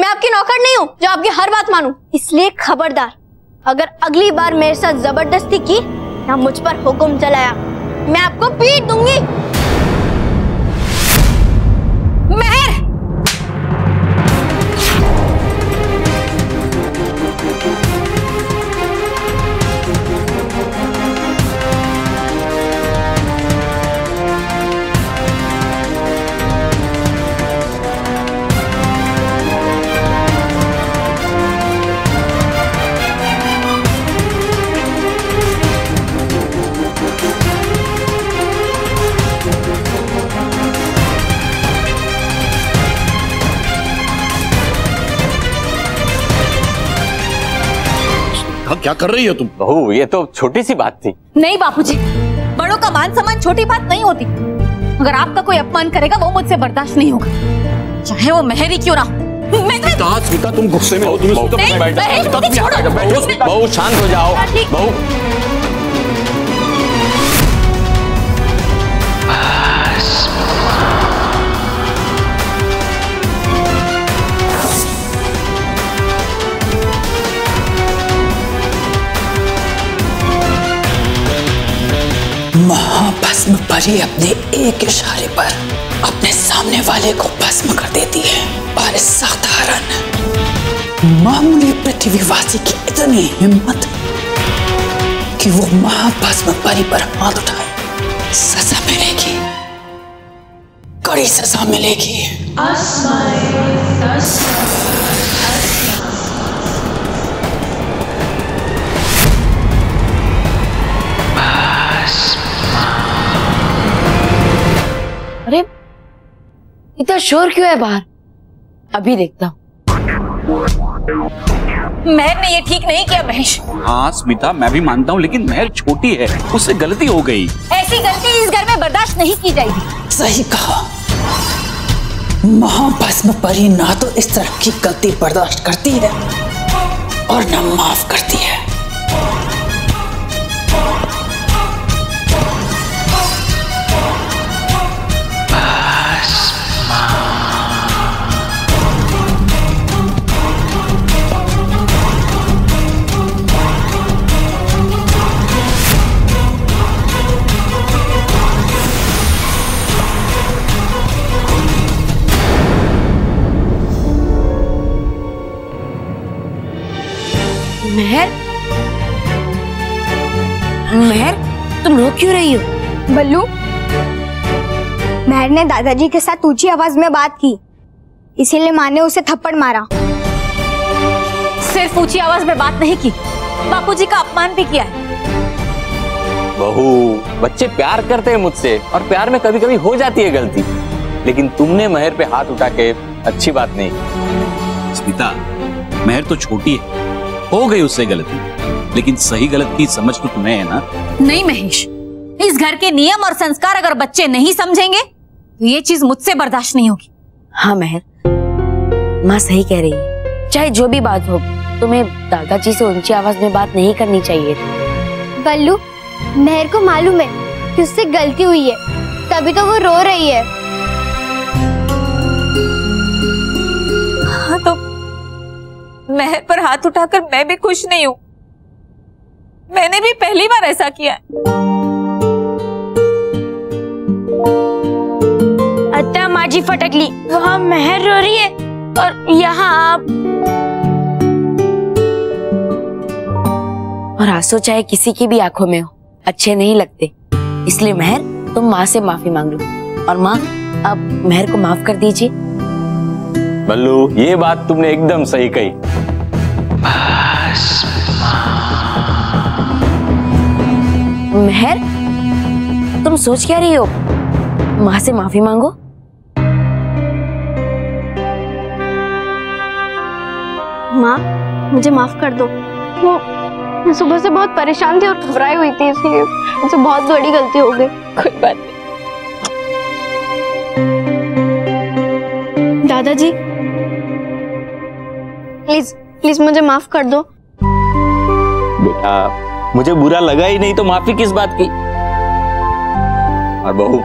मैं आपकी नौकर नहीं हूँ, जो आपकी हर बात मानू। इसलिए खबरदार, अगर अगली बार मेरे साथ ज़बरदस्ती की या मुझ पर हुक्म चलाया मैं आपको पीट दूँगी। क्या कर रही हो तुम? बहू ये तो छोटी सी बात थी। नहीं बापूजी बड़ों का मान सम्मान छोटी बात नहीं होती। अगर आपका कोई अपमान करेगा वो मुझसे बर्दाश्त नहीं होगा। चाहे वो मेहरी क्यों ना हो। मैं तो तुम गुस्से में हो तुम्हें। बहू शांत हो जाओ। बहू परी अपने एक इशारे पर अपने सामने वाले को भस्म कर देती है। और साधारण। मामूली पृथ्वीवासी की इतनी हिम्मत कि वो महाभस्म परी पर हाथ उठाए। सजा मिलेगी। कड़ी सजा मिलेगी। अरे इतना शोर क्यों है बाहर? अभी देखता हूँ। मेहर ने ये ठीक नहीं किया महेश। हाँ स्मिता मैं भी मानता हूँ लेकिन मेहर छोटी है उससे गलती हो गई। ऐसी गलती इस घर में बर्दाश्त नहीं की जाएगी। सही कहा। महाभस्म परी ना तो इस तरह की गलती बर्दाश्त करती है और न माफ़ करती है। बल्लू महर ने दादाजी के साथ ऊँची आवाज़ में बात की इसीलिए माँ ने उसे थप्पड़ मारा। सिर्फ़ ऊँची आवाज़ में बात नहीं की बापूजी का अपमान भी किया है। बहू बच्चे प्यार करते हैं मुझसे और प्यार में कभी कभी हो जाती है गलती। लेकिन तुमने मेहर पे हाथ उठा के अच्छी बात नहीं की। स्मिता मेहर तो छोटी है हो गई उससे गलती। लेकिन सही गलत की समझ तो तुम्हें है ना? नहीं महेश। इस घर के नियम और संस्कार अगर बच्चे नहीं समझेंगे तो ये चीज़ मुझसे बर्दाश्त नहीं होगी। हाँ मेहर। माँ सही कह रही है। चाहे जो भी बात हो तुम्हें दादाजी से ऊँची आवाज़ में बात नहीं करनी चाहिए। बल्लू महर को मालूम है कि उससे गलती हुई है। तभी तो वो रो रही है। हाँ तो मेहर पर हाथ उठाकर मैं भी खुश नहीं हूँ। मैंने भी पहली बार ऐसा किया है। अत्ता माजी फटकली. वहाँ महर रो रही है. और यहाँ आप और आँसू चाहे किसी की भी आँखों में हो। अच्छे नहीं लगते। इसलिए मेहर तुम माँ से माफ़ी मांग लो। और माँ अब मेहर को माफ़ कर दीजिए। बल्लू ये बात तुमने एकदम सही कही। मेहर तुम सोच क्या रही हो? माँ से माफ़ी मांगो माँ मुझे माफ़ कर दो। वो मैं सुबह से बहुत परेशान थी और घबराई हुई थी इसलिए मुझसे बहुत बड़ी गलती हो गई। कोई बात नहीं। दादाजी। प्लीज़ प्लीज़ मुझे माफ़ कर दो। बेटा मुझे बुरा लगा ही नहीं तो माफ़ी किस बात की? और बहू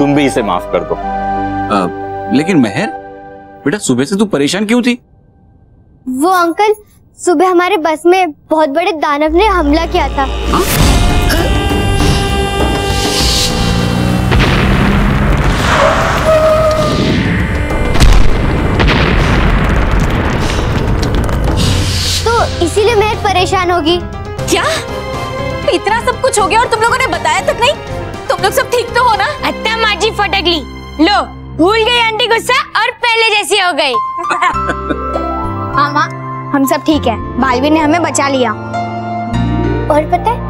तुम भी इसे माफ़ कर दो। अ, लेकिन मेहर बेटा सुबह से तू परेशान क्यों थी? वो अंकल सुबह हमारे बस में बहुत बड़े दानव ने हमला किया था। तो इसीलिए मैं परेशान होगी। क्या? इतना सब कुछ हो गया और तुम लोगों ने बताया तक नहीं? तुम लोग सब ठीक तो हो ना? माजी फटकली। लो, भूल गई आंटी गुस्सा और पहले जैसी हो गई। हाँ माँ, हम सब ठीक है। बालवीर ने हमें बचा लिया। और पता है?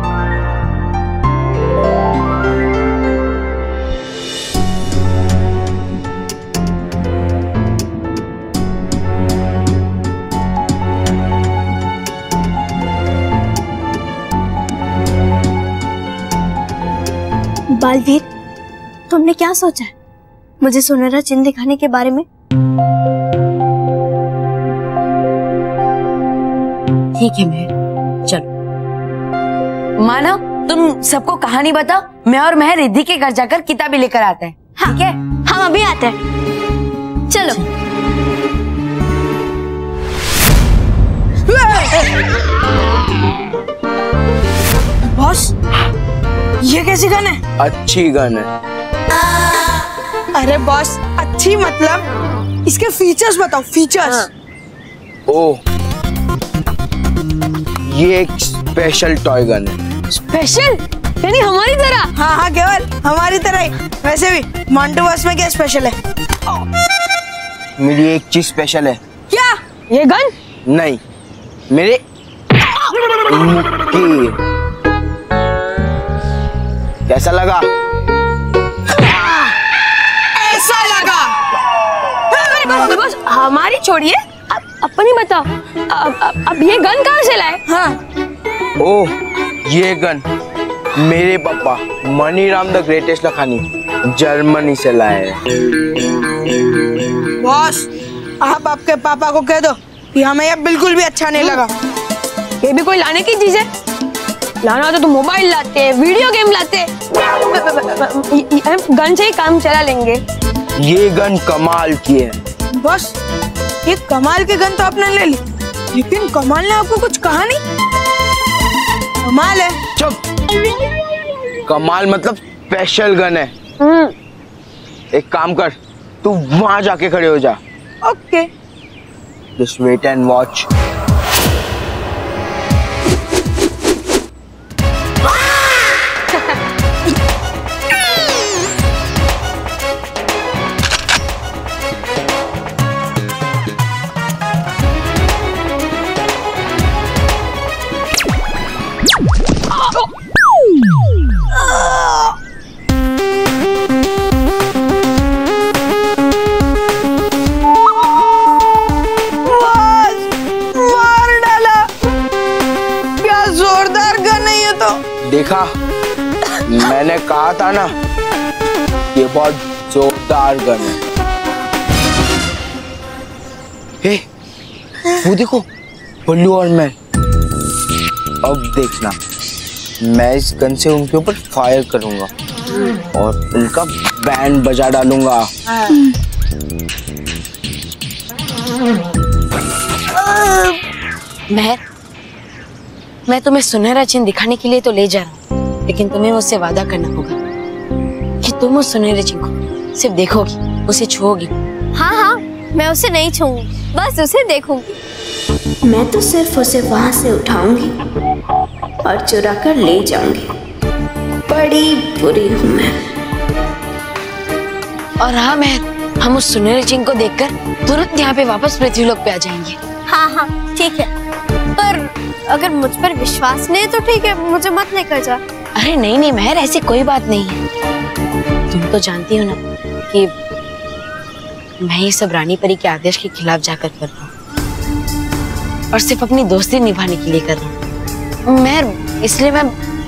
बालवीर तुमने क्या सोचा है? मुझे सुनहरा चिन्ह दिखाने के बारे में? ठीक है मेहर चलो। माना तुम सबको कहानी बताओ मैं और मेहर रिद्धि के घर जाकर किताबें लेकर आते हैं ठीक है? हम अभी आते हैं। चलो। बॉस ये कैसी गन है? अच्छी गन है। अरे बॉस अच्छी मतलब। इसके फीचर्स बताओ फीचर्स ओ। ये एक स्पेशल टॉय गन है। स्पेशल यानी हमारी तरह? हाँ हाँ केवल हमारी तरह ही। वैसे भी मांटू बॉस में क्या स्पेशल है? मेरी एक चीज़ स्पेशल है। क्या? ये गन नहीं मेरे कैसा लगा? बस हमारी छोड़िए। अब अपनी बताओ। अब, अब, अब ये गन कहाँ से लाए? हाँ। ओ ये गन मेरे पापा Maniram the greatest Lakhani Germany से लाए बॉस आप आपके पापा को कह दो कि हमें ये बिल्कुल भी अच्छा नहीं लगा। ये भी कोई लाने की चीज़ है? लाना हो तो तुम मोबाइल लाते वीडियो गेम लाते। हम गन से ही काम चला लेंगे। ये गन कमाल की है। बॉस एक कमाल के गन तो आपने ले ली लेकिन कमाल ने आपको कुछ कहा नहीं? कमाल है। चुप। कमाल मतलब स्पेशल गन है। एक काम कर तू वहाँ जाके खड़े हो जा। Okay. Just wait and watch देखा। मैंने कहा था ना ये बहुत जोरदार गन है। हे, वो देखो बल्लू और मैं। अब देखना मैं इस गन से उनके ऊपर फायर करूँगा और उनका बैंड बजा डालूँगा। मेहर मैं तुम्हें सुनहरा चिन्ह दिखाने के लिए तो ले जा रहा हूँ लेकिन तुम्हें मुझसे वादा करना होगा कि तुम उस सुनहरे चिन्ह को सिर्फ़ देखोगी उसे छुओगी। हाँ हाँ मैं उसे नहीं छूँगी बस उसे देखूँगी। मैं तो सिर्फ़ उसे वहाँ से उठाऊँगी और चुरा कर ले जाऊँगी। बड़ी बुरी हूँ मैं। और हाँ मेहर हम उस सुनहरे चिन्ह को देखकर तुरंत यहाँ पे वापस पृथ्वीलोक पे आ जाएँगे। हाँ हाँ ठीक है। पर अगर मुझ पर विश्वास नहीं है तो ठीक है मुझे मत लेकर जा। अरे नहीं नहीं मेहर ऐसी कोई बात नहीं है। तुम तो जानती हो ना कि मैं ये सब रानी परी के आदेश के खिलाफ जाकर कर रहा हूँ। और सिर्फ़ अपनी दोस्ती निभाने के लिए कर रहा हूँ। मेहर इसलिए मैं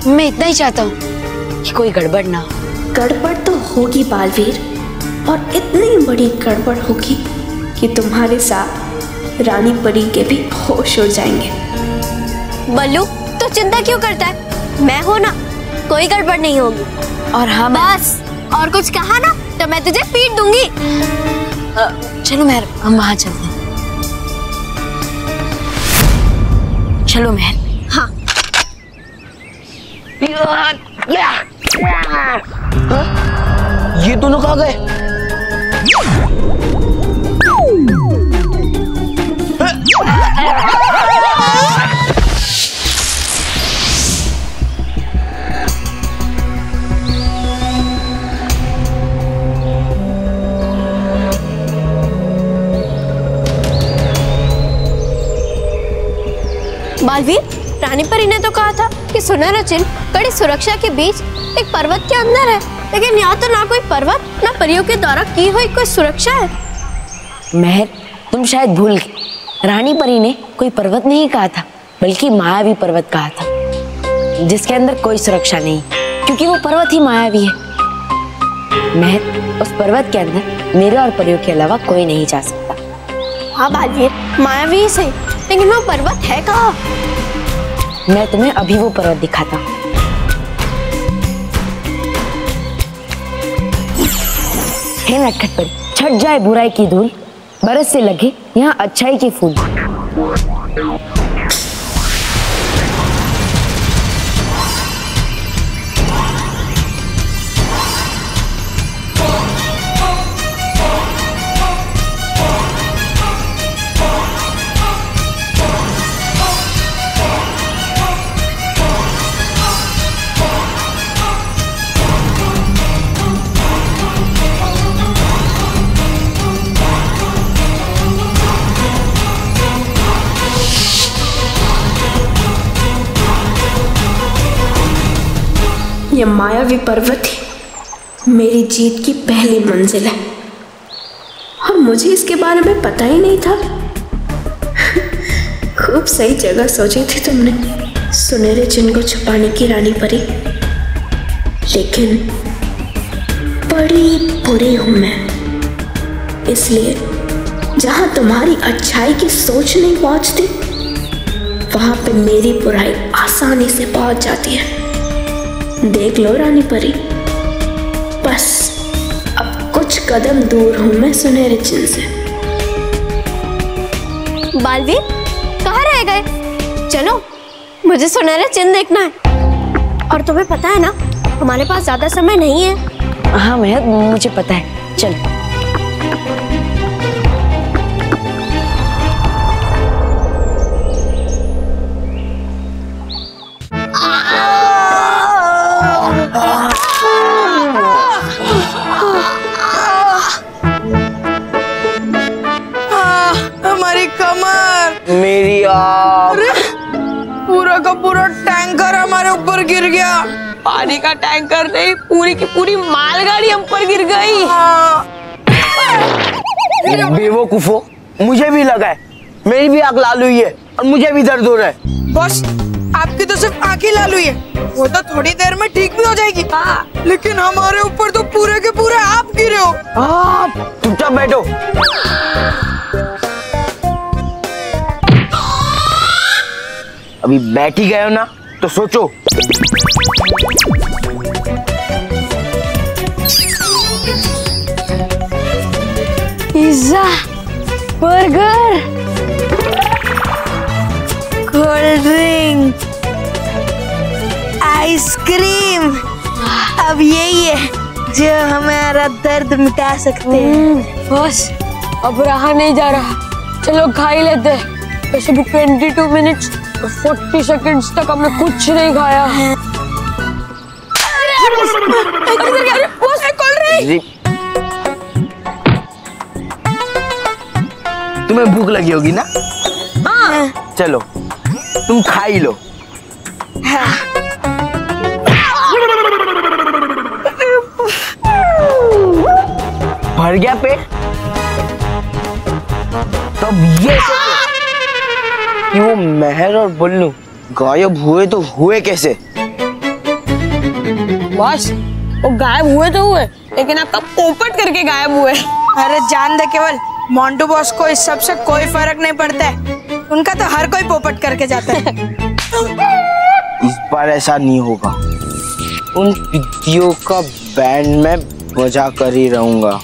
मैं इतना ही चाहता हूँ कि कोई गड़बड़ ना हो। गड़बड़ तो होगी बालवीर और इतनी बड़ी गड़बड़ होगी कि तुम्हारे साथ रानी परी के भी होश उड़ जाएँगे। बल्लू तो चिंता क्यों करता है? मैं हूँ ना कोई गड़बड़ नहीं होगी। और हाँ बस और कुछ कहा ना तो मैं तुझे पीट दूँगी। चलो मेहर हम वहाँ चलते हैं। चलो मेहर। हाँ। ये दोनों कहाँ गए? बालवीर रानी परी ने तो कहा था कि सुनहरा चिन्ह कड़ी सुरक्षा के बीच एक पर्वत के अंदर है। लेकिन यहाँ तो ना कोई पर्वत, ना परियों के द्वारा की हुई कोई सुरक्षा है। मेहर, तुम शायद भूल गए। रानी परी ने कोई पर्वत नहीं कहा था, बल्कि मायावी पर्वत कहा था, जिसके अंदर कोई सुरक्षा नहीं, क्योंकि वो पर्वत ही मायावी है। मेहर, उस पर्वत के अंदर मेरे और परियों के अलावा कोई नहीं जा सकता। हाँ बालवीर मायावी से लेकिन वो पर्वत है कहा? मैं तुम्हें अभी वो पर्वत दिखाता। हूँ हे नटखट परी छट जाए बुराई की धूल, बरस से लगे यहाँ अच्छाई की फूल। यह मायावी पर्वत ही मेरी जीत की पहली मंजिल है। और मुझे इसके बारे में पता ही नहीं था। खूब सही जगह सोची थी तुमने। सुनहरे चिन्ह को छुपाने की रानी परी। लेकिन बड़ी बुरी हूँ मैं। इसलिए जहाँ तुम्हारी अच्छाई की सोच नहीं पहुँचती, वहाँ पे मेरी बुराई आसानी से पहुँच जाती है। देख लो रानी परी। बस अब कुछ कदम दूर हूँ मैं सुनहरे चिन्ह से। बालवीर कहाँ रह गए? चलो मुझे सुनहरा चिन्ह देखना है। और तुम्हें पता है ना हमारे पास ज़्यादा समय नहीं है। हाँ मेहर मुझे पता है। चल। मेरी आँख। पूरा का पूरा टैंकर हमारे ऊपर गिर गया। पानी का टैंकर नहीं पूरी की पूरी मालगाड़ी हम पर गिर गई। हाँ। बेवकूफो मुझे भी लगा है। मेरी भी आँख लाल हुई है और मुझे भी दर्द हो रहा है। बस आपकी तो सिर्फ़ आँखें लाल हुई है। वो तो थोड़ी देर में ठीक भी हो जाएगी। हाँ। लेकिन हमारे ऊपर तो पूरे के पूरे आप गिरे हो। आप चुपचाप बैठो। अभी बैठ ही गए हो ना तो सोचो। Pizza burger cold drink ice cream. अब यही है जो हमारा दर्द मिटा सकते हैं। बस अब रहा नहीं जा रहा। चलो खा ही लेते हैं। वैसे भी 22 मिनट्स 40 सेकंड्स तक हमने कुछ नहीं खाया। तुम्हें भूख लगी होगी ना? चलो तुम खा ही लो। भर गया पेट? तब ये कि वो मेहर और बुल्लू? गायब हुए तो हुए कैसे? बस वो गायब हुए तो हुए लेकिन आपका पोपट करके गायब हुए? अरे जान दे केवल मोंटू बॉस को इस सबसे कोई फ़र्क नहीं पड़ता है। उनका तो हर कोई पोपट करके जाता है। इस बार ऐसा नहीं होगा। उन विद्यों का बैंड में बजा कर ही रहूँगा।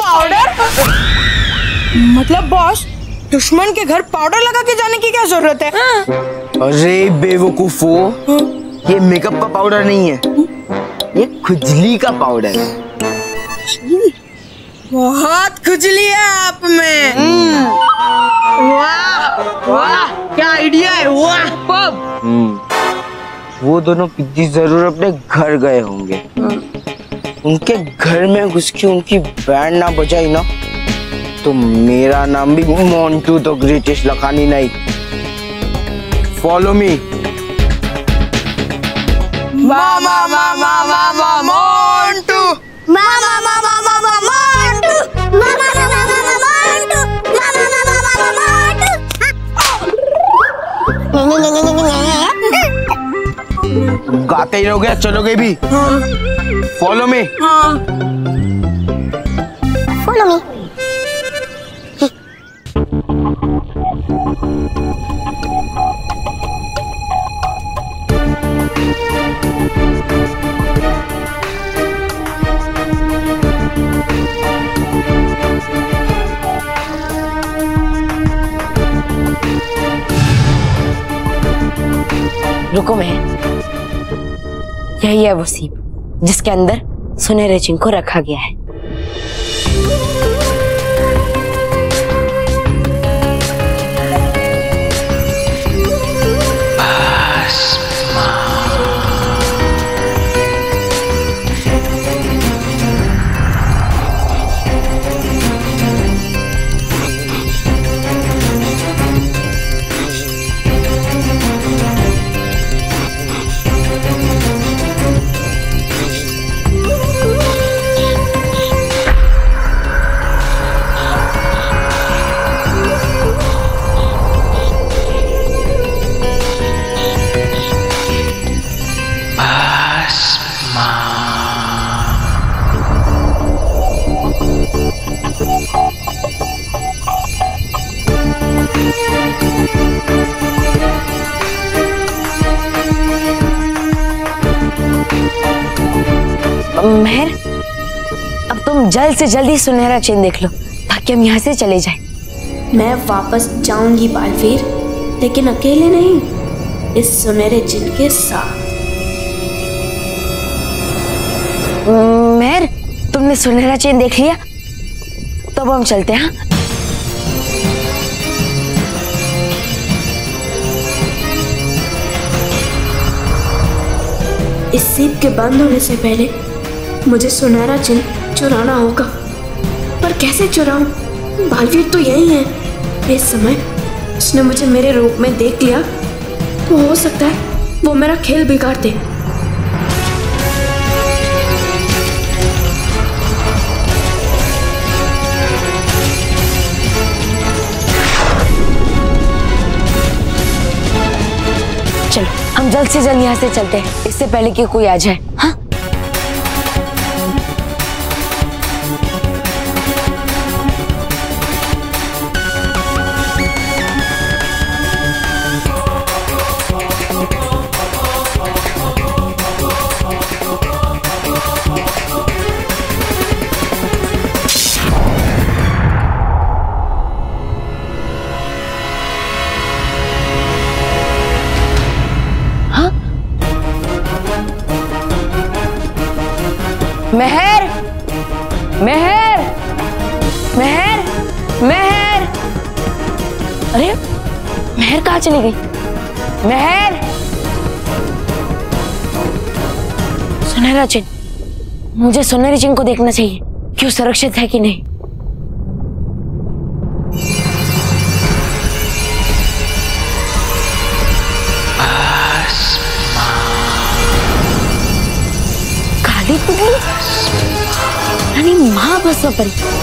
पाउडर? मतलब बॉस दुश्मन के घर पाउडर लगा के जाने की क्या ज़रूरत है? अरे बेवकूफो ये मेकअप का पाउडर नहीं है। ये खुजली का पाउडर है। बहुत खुजली है आप में। वाह वाह क्या आइडिया है वाह पब हम्म, वो दोनों पिज्जी ज़रूर अपने घर गए होंगे। उनके घर में घुस के उनकी बैंड ना बजाई ना। तो मेरा नाम भी मोन्टू तो ग्रेटेस्ट लखानी नहीं। फॉलो मी मामा मामा मामा मोंटू। मामा मामा मामा मोंटू। मामा मामा मामा मोंटू। मामा मामा मामा मोंटू। गाते ही रहोगे चलोगे भी। फॉलो मी फॉलो रुको मैं। यही है वो सीप जिसके अंदर सुनहरे चिंग को रखा गया है। जल्द से जल्दी सुनहरा चेन देख लो ताकि हम यहाँ से चले जाए। मैं वापस जाऊँगी बालवीर लेकिन अकेले नहीं इस सुनहरे जिन के साथ। मेहर तुमने सुनहरा चेन देख लिया? तो अब हम चलते हैं हाँ? इस सीप के बंद होने से पहले मुझे सुनहरा चिन्ह चुराना होगा। पर कैसे चुराऊं? बालवीर तो यही है। इस समय उसने मुझे मेरे रूप में देख लिया। तो हो सकता है वो मेरा खेल बिगाड़ दे। चलो हम जल्द से जल्द यहाँ से चलते हैं। इससे पहले कि कोई आ जाए हाँ? मेहर मेहर मेहर मेहर। अरे, मेहर कहा चली गई? मेहर। सुनहरा चिन्ह। मुझे सुनहरी चिन्ह को देखना चाहिए क्यों सुरक्षित है कि नहीं। काली माँ बस वो परी।